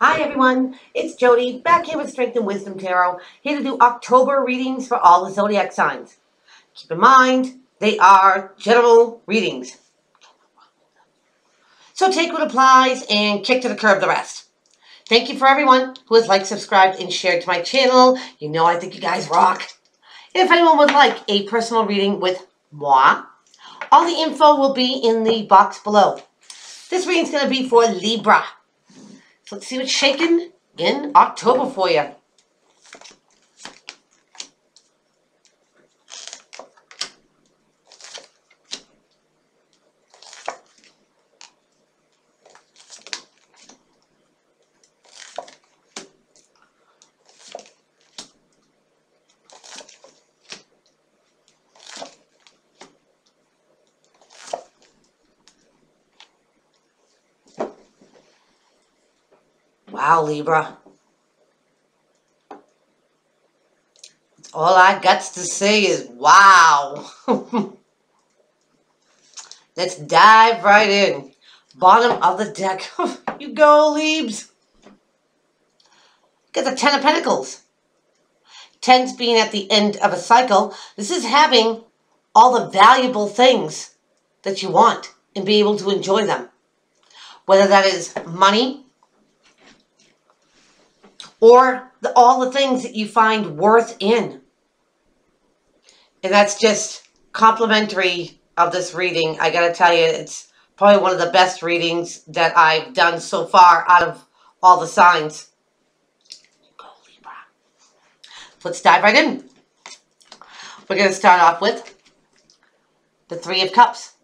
Hi everyone, it's Jody back here with Strength and Wisdom Tarot, here to do October readings for all the zodiac signs. Keep in mind, they are general readings. So take what applies and kick to the curb the rest. Thank you for everyone who has liked, subscribed, and shared to my channel. You know I think you guys rock. If anyone would like a personal reading with moi, all the info will be in the box below. This reading's going to be for Libra. Let's see what's shaking in October for you. Wow, Libra. All I got to say is wow. Let's dive right in. Bottom of the deck. you go, Leaves. Get the Ten of Pentacles. Tens being at the end of a cycle. This is having all the valuable things that you want and be able to enjoy them. Whether that is money, or the, all the things that you find worth in. And that's just complimentary of this reading. I got to tell you, it's probably one of the best readings that I've done so far out of all the signs. Go Libra. Let's dive right in. We're going to start off with the Three of Cups.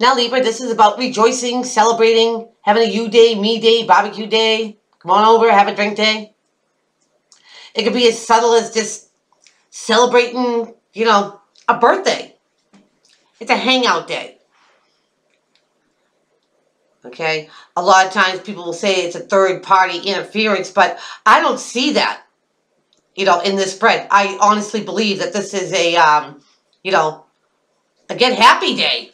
Now, Libra, this is about rejoicing, celebrating, having a you day, me day, barbecue day, Come on over, have a drink day. It could be as subtle as just celebrating, you know, a birthday. It's a hangout day. Okay? A lot of times people will say it's a third party interference, but I don't see that, you know, in this spread. I honestly believe that this is a, um, you know, a get happy day.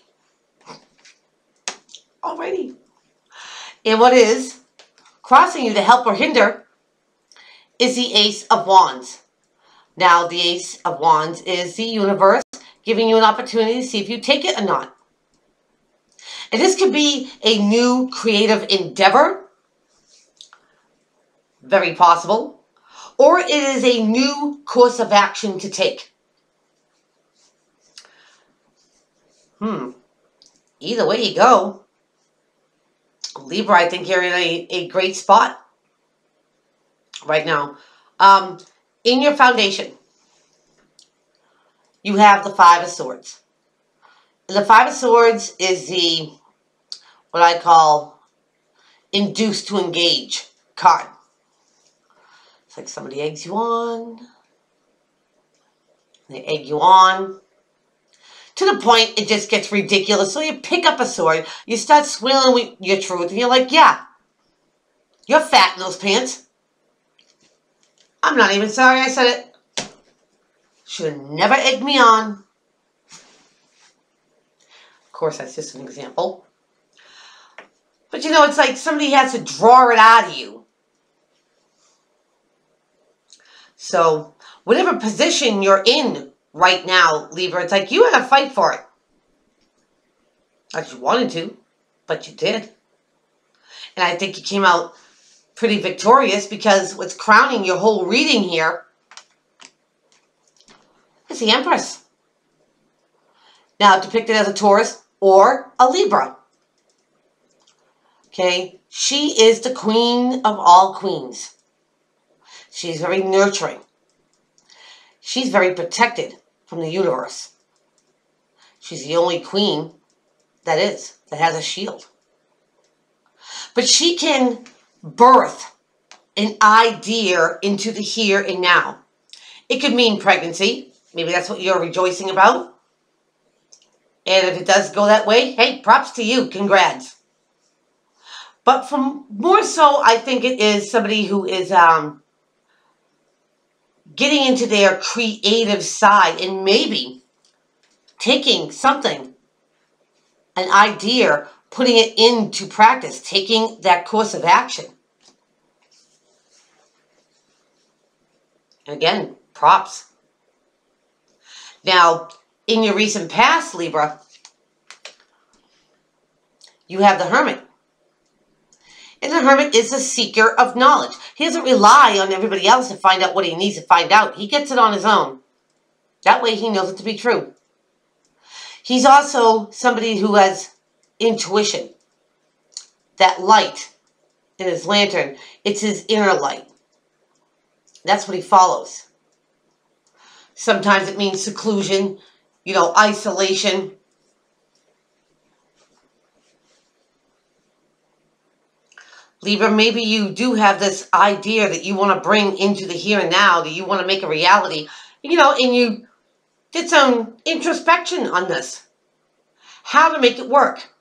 Alrighty. And what is Crossing you to help or hinder is the Ace of Wands. Now, the Ace of Wands is the universe giving you an opportunity to see if you take it or not. And this could be a new creative endeavor. Very possible. Or it is a new course of action to take. Hmm. Either way you go, Libra, I think you're in a, a great spot right now. Um, in your foundation, you have the Five of Swords. And the Five of Swords is the, what I call, induced to engage card. It's like somebody eggs you on. They egg you on to the point it just gets ridiculous. So you pick up a sword, you start swilling with your truth, and you're like, yeah, you're fat in those pants. I'm not even sorry I said it. Should have never egged me on. Of course, that's just an example. But you know, it's like somebody has to draw it out of you. So, whatever position you're in right now, Libra. It's like you had to fight for it. Not you wanted to, but you did. And I think you came out pretty victorious because what's crowning your whole reading here is the Empress. Now, depicted as a Taurus or a Libra. Okay, she is the queen of all queens. She's very nurturing. She's very protected from the universe. She's the only queen that is, that has a shield. But she can birth an idea into the here and now. It could mean pregnancy. Maybe that's what you're rejoicing about. And if it does go that way, hey, props to you. Congrats. But from more so, I think it is somebody who is um, getting into their creative side and maybe taking something, an idea, putting it into practice, taking that course of action. Again, props. Now, in your recent past, Libra, you have the Hermit. And the hermit is a seeker of knowledge. He doesn't rely on everybody else to find out what he needs to find out. He gets it on his own. That way he knows it to be true. He's also somebody who has intuition. That light in his lantern, it's his inner light. That's what he follows. Sometimes it means seclusion, you know, isolation. Libra, maybe you do have this idea that you want to bring into the here and now, that you want to make a reality, you know, and you did some introspection on this. How to make it work.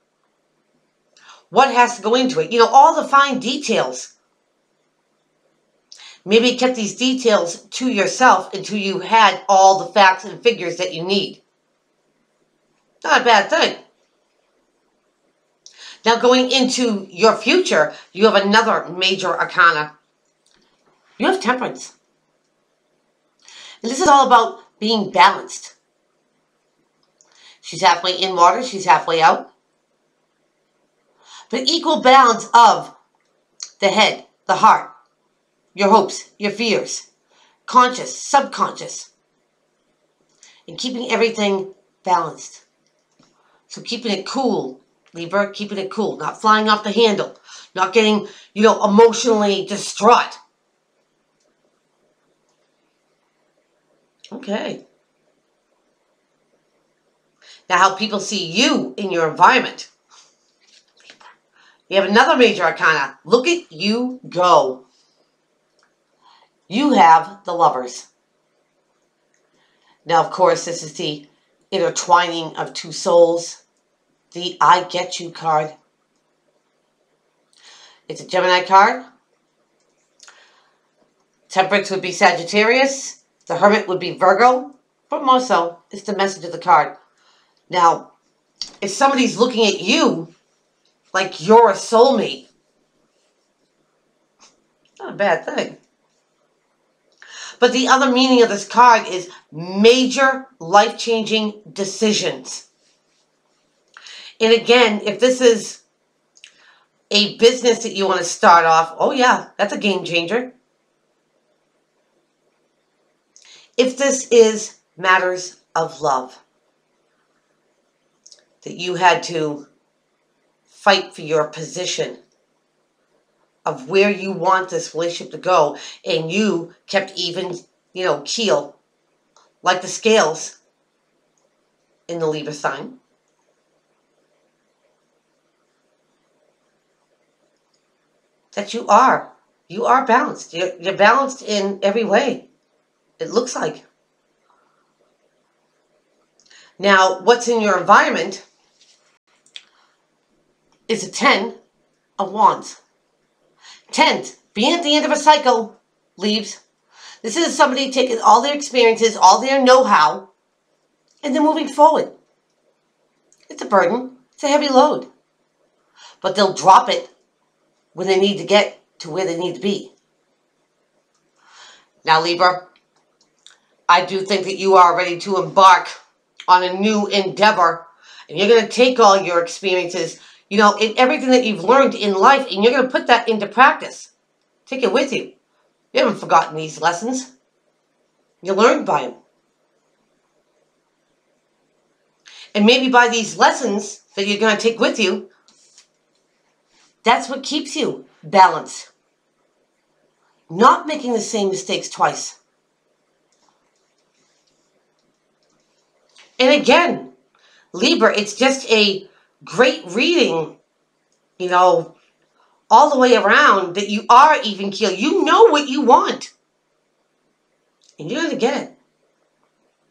What has to go into it. You know, all the fine details. Maybe kept these details to yourself until you had all the facts and figures that you need. Not a bad thing. Now going into your future, you have another major arcana. You have temperance. And this is all about being balanced. She's halfway in water, she's halfway out. But equal balance of the head, the heart, your hopes, your fears, conscious, subconscious, and keeping everything balanced. So keeping it cool, Libra, keeping it cool, not flying off the handle, not getting, you know, emotionally distraught. Okay. Now, how people see you in your environment. You have another major arcana. Look at you go. You have the lovers. Now, of course, this is the intertwining of two souls the I Get You card. It's a Gemini card. Temperance would be Sagittarius. The Hermit would be Virgo. But more so, it's the message of the card. Now, if somebody's looking at you like you're a soulmate, not a bad thing. But the other meaning of this card is major life-changing decisions. And again, if this is a business that you want to start off, oh yeah, that's a game changer. If this is matters of love, that you had to fight for your position of where you want this relationship to go, and you kept even, you know, keel, like the scales in the Libra sign. That you are. You are balanced. You're, you're balanced in every way. It looks like. Now, what's in your environment is a 10 of wands. 10, being at the end of a cycle, leaves. This is somebody taking all their experiences, all their know-how, and they're moving forward. It's a burden. It's a heavy load. But they'll drop it when they need to get to where they need to be. Now, Libra, I do think that you are ready to embark on a new endeavor. And you're going to take all your experiences, you know, in everything that you've learned in life, and you're going to put that into practice. Take it with you. You haven't forgotten these lessons. You learned by them. And maybe by these lessons that you're going to take with you, that's what keeps you balanced. Not making the same mistakes twice. And again, Libra, it's just a great reading, you know, all the way around that you are even keel. You know what you want. And you're going to get it.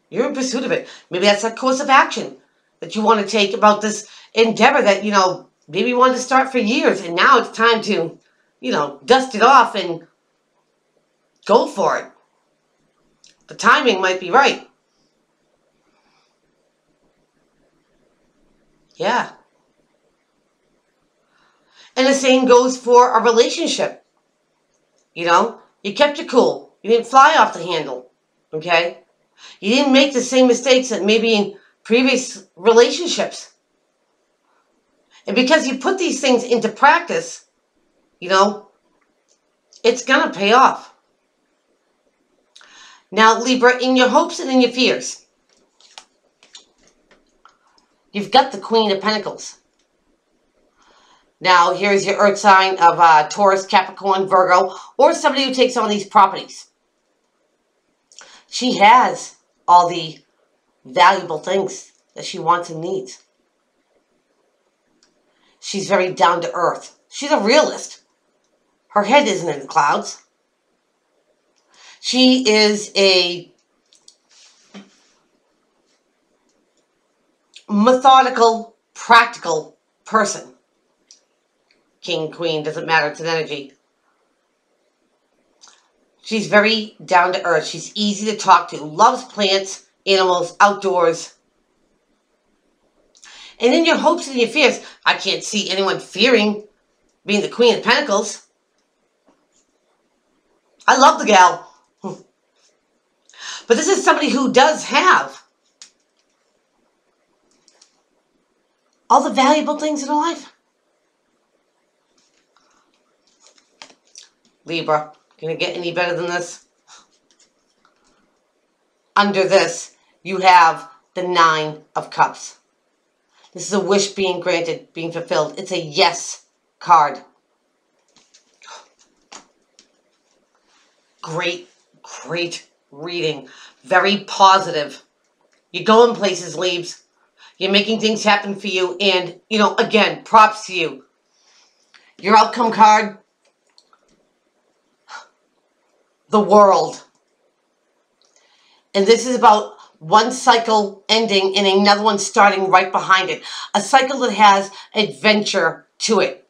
You're in pursuit of it. Maybe that's a course of action that you want to take about this endeavor that, you know, maybe wanted to start for years and now it's time to, you know, dust it off and go for it. The timing might be right. Yeah. And the same goes for a relationship. You know, you kept it cool. You didn't fly off the handle. Okay? You didn't make the same mistakes that maybe in previous relationships. And because you put these things into practice, you know, it's going to pay off. Now, Libra, in your hopes and in your fears, you've got the Queen of Pentacles. Now, here's your earth sign of uh, Taurus, Capricorn, Virgo, or somebody who takes on these properties. She has all the valuable things that she wants and needs. She's very down to earth. She's a realist. Her head isn't in the clouds. She is a methodical, practical person. King, queen, doesn't matter, it's an energy. She's very down to earth. She's easy to talk to. Loves plants, animals, outdoors. And in your hopes and your fears, I can't see anyone fearing being the Queen of Pentacles. I love the gal. But this is somebody who does have all the valuable things in her life. Libra, can it get any better than this? Under this, you have the Nine of Cups. This is a wish being granted, being fulfilled. It's a yes card. Great, great reading. Very positive. You're going places, Leaves. You're making things happen for you. And, you know, again, props to you. Your outcome card, the world. And this is about one cycle ending and another one starting right behind it. A cycle that has adventure to it.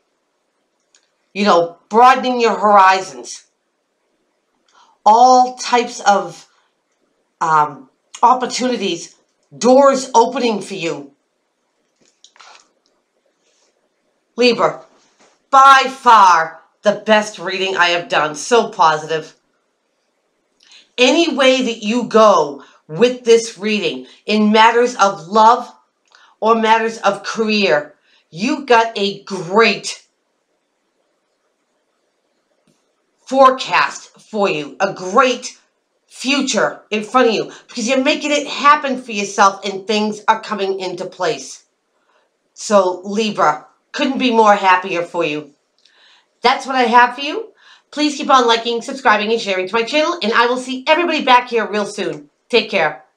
You know, broadening your horizons. All types of um, opportunities, doors opening for you. Libra, by far the best reading I have done. So positive any way that you go with this reading in matters of love or matters of career, you got a great forecast for you, a great future in front of you because you're making it happen for yourself and things are coming into place. So Libra, couldn't be more happier for you. That's what I have for you. Please keep on liking, subscribing, and sharing to my channel, and I will see everybody back here real soon. Take care.